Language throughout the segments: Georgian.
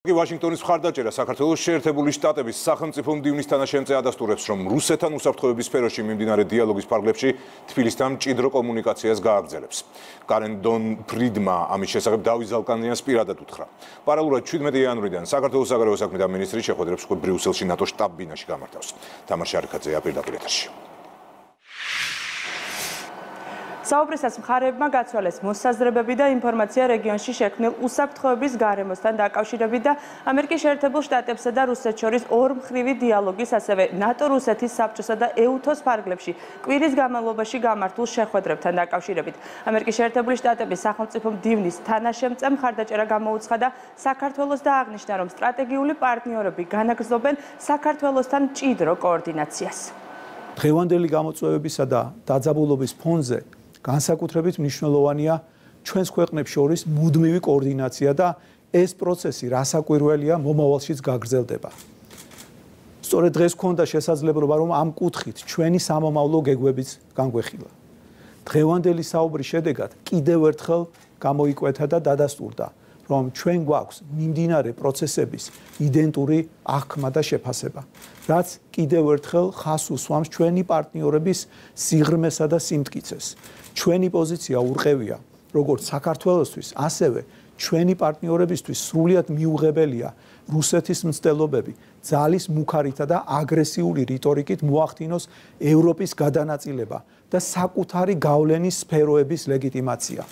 კი ვაშინგტონის მხარდაჭერა საქართველოს შეერთებული შტატების სახელმწიფო მდივნის თანაშემწე ადასტურებს, რომ რუსეთთან უსაფრთხოების სფეროში მიმდინარე დიალოგის პარგლებში თბილისთან მჭიდრო კომუნიკაციას გააგრძელებს. კარენ დონ ფრიდმა ამის შესახებ დავით ზალკანიანს პირადად უთხრა. პარალელურად 17 იანვრიდან საქართველოს საგარეო საქმეთა მინისტრი შეხვედრებს ბრიუსელში ნატოს შტაბ-ბინაში გამართავს. თამარ შარიქაძე აპირდაპირ ეთერში. საუბრისას მხარეებმა გაცვალეს მოსაზრებები და ინფორმაცია რეგიონში შექმნილ უსაფრთხოების გარემოსთან დაკავშირებით და ამერიკის შეერთებულ შტატებსა და რუსეთს შორის ორმხრივი დიალოგის, ასევე ნატო-რუსეთის საბჭოსა და ეუთოს ფარგლებში კვირის განმავლობაში გამართულ შეხვედრებთან დაკავშირებით. ამერიკის შეერთებული შტატების სახელმწიფო მდივნის თანაშემწე მხარდაჭერა გამოუცხადა და საქართველოს და აღნიშნა, რომ სტრატეგიული პარტნიორები განაგრძობენ საქართველოსთან ჭიდრო კოორდინაციას. დღევანდელი გამოწვევებისა და დაძაბულობის ფონზე განსაკუთრებით მნიშვნელოვანია ჩვენს ქვეყნებს შორის მუდმივი კოორდინაცია და ეს პროცესი რასაკვირველია მომავალშიც გაგრძელდება. სწორედ დღეს ქონდა შესაძლებლობა რომ ამ კუთხით ჩვენი სამომავლო გეგმებიც განგვეხილა. დღევანდელი საუბრის შედეგად კიდევ ერთხელ გამოიკვეთა და დადასტურდა რომ ჩვენ გვაქვს მიმდინარე პროცესების იდენტური აღქმა და შეფასება, რაც კიდევ ერთხელ ხას უსვამს ჩვენი პარტნიორების სიღრმესა და სიმტკიცეს. ჩვენი პოზიცია ურყევია, როგორც საქართველოსთვის, ასევე ჩვენი პარტნიორებისთვის სრულიად მიუღებელია რუსეთის მცდელობები ძალის მუქარითა და აგრესიული რიტორიკით მოახდინოს ევროპის გადანაწილება და საკუთარი გავლენის სფეროების ლეგიტიმაცია.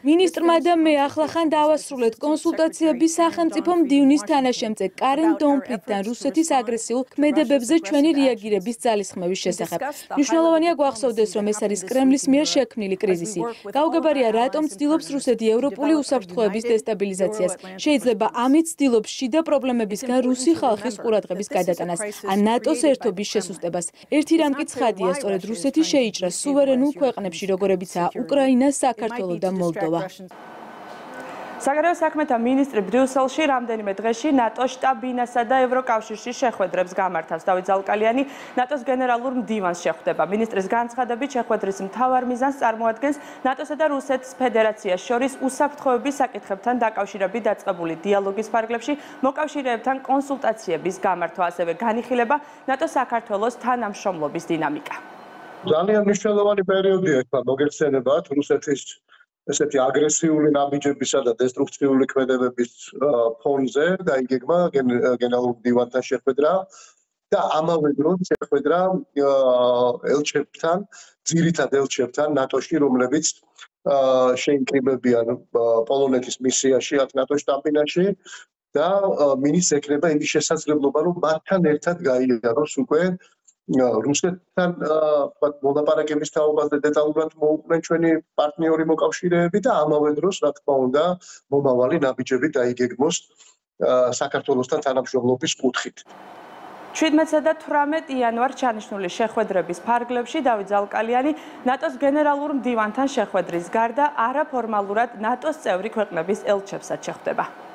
მინისტრმა და მე ახლახან დავასრულეთ კონსულტაციები სახელმწიფო მდივნის თანაშემწე კარენ დონფრიდთან რუსეთის აგრესიულ ქმედებებზე ჩვენი რეაგირების ძალისხმევის შესახებ. მნიშვნელოვანია გვახსოვდეს, რომ ეს არის კრემლის მიერ შექმნილი კრიზისი. გაუგებარია, რატომ ცდილობს რუსეთი ევროპული უსაფრთხოების დესტაბილიზაციას. შეიძლება ამით ცდილობს შიდა პრობლემებისგან რუსი ხალხის ყურადღების გადატანას, ან ნატოს ერთობის შესუსტებას. ერთი რამ კი ცხადია, სწორედ რუსეთი შეიჭრა სუვერენულ ქვეყნებში, როგორებიცაა უკრაინა, საქართველო საქართველო და მოლდოვა. საგარეო საქმეთა მინისტრი ბრიუსელში რამდენიმე დღეში ნატოს შტაბ-ბინასა და ევროკავშირში შეხვედრებს გამართავს. დავით ზალკალიანი ნატოს გენერალურ მდივანს შეხვდება. მინისტრის განცხადებით შეხვედრის მთავარ მიზანს წარმოადგენს ნატოსა და რუსეთის ფედერაციას შორის უსაფრთხოების საკითხებთან დაკავშირებით დაწყებული დიალოგის ფარგლებში მოკავშირეებთან კონსულტაციების გამართვა, ასევე განიხილება ნატოს საქართველოს თანამშრომლობის დინამიკა. ძალიან მნიშვნელოვანი პერიოდია ახლა მოგეხსენებათ რუსეთის ესეთი აგრესიული ნაბიჯებისა და დესტრუქციული ქმედებების ფონზე და იგეგმა გენერალურ დივანთან შეხვედრა და ამავე დროს შეხვედრა ელჩებთან, ძირითად ელჩებთან ნატოში, რომლებიც შეიკრიბებიან პოლონეთის მისიაში აქ ნატოს შტაბ-ბინაში და მინის ეკრება იმის შესაძლებლობა, რომ მათთან ერთად გაიაროს უკვე რუსეთთან თქვათ მოლაპარაკების თაობაზე დეტალურად მოუყვნენ ჩვენი პარტნიორი მოკავშირეები და ამავე დროს რა თქმა უნდა მომავალი ნაბიჯები დაიგეგმოს საქართველოსთან თანამშრომლობის კუთხით. 17 და 18 იანვარ ჩანიშნული შეხვედრების ფარგლებში დავით ზალკალიანი ნატოს გენერალურ მდივანთან შეხვედრის გარდა არაფორმალურად ნატოს წევრი ქვეყნების ელჩებსაც შეხვდება.